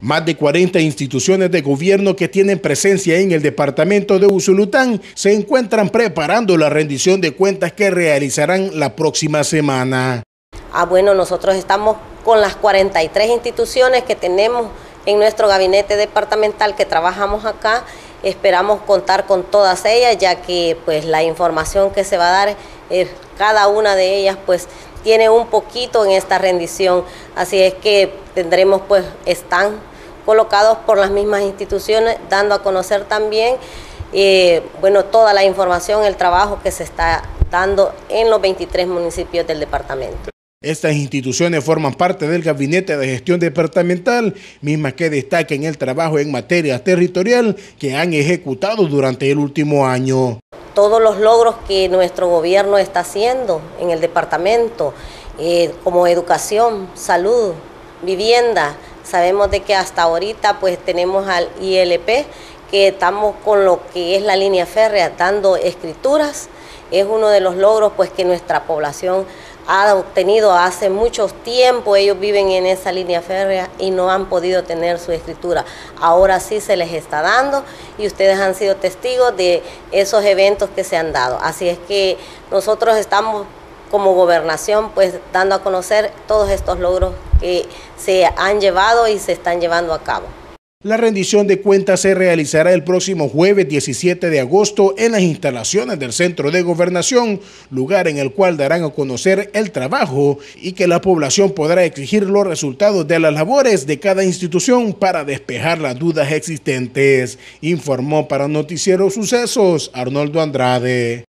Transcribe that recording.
Más de 40 instituciones de gobierno que tienen presencia en el departamento de Usulután se encuentran preparando la rendición de cuentas que realizarán la próxima semana. Ah, bueno, nosotros estamos con las 43 instituciones que tenemos en nuestro gabinete departamental que trabajamos acá. Esperamos contar con todas ellas, ya que pues la información que se va a dar, eh, cada una de ellas pues tiene un poquito en esta rendición. Así es que tendremos pues, están colocados por las mismas instituciones, dando a conocer también, eh, bueno, toda la información, el trabajo que se está dando en los 23 municipios del departamento. Estas instituciones forman parte del Gabinete de Gestión Departamental, mismas que destaquen el trabajo en materia territorial que han ejecutado durante el último año. Todos los logros que nuestro gobierno está haciendo en el departamento, eh, como educación, salud, vivienda, Sabemos de que hasta ahorita pues tenemos al ILP que estamos con lo que es la línea férrea dando escrituras. Es uno de los logros pues que nuestra población ha obtenido hace mucho tiempo. Ellos viven en esa línea férrea y no han podido tener su escritura. Ahora sí se les está dando y ustedes han sido testigos de esos eventos que se han dado. Así es que nosotros estamos como gobernación, pues dando a conocer todos estos logros que se han llevado y se están llevando a cabo. La rendición de cuentas se realizará el próximo jueves 17 de agosto en las instalaciones del Centro de Gobernación, lugar en el cual darán a conocer el trabajo y que la población podrá exigir los resultados de las labores de cada institución para despejar las dudas existentes, informó para Noticiero Sucesos Arnoldo Andrade.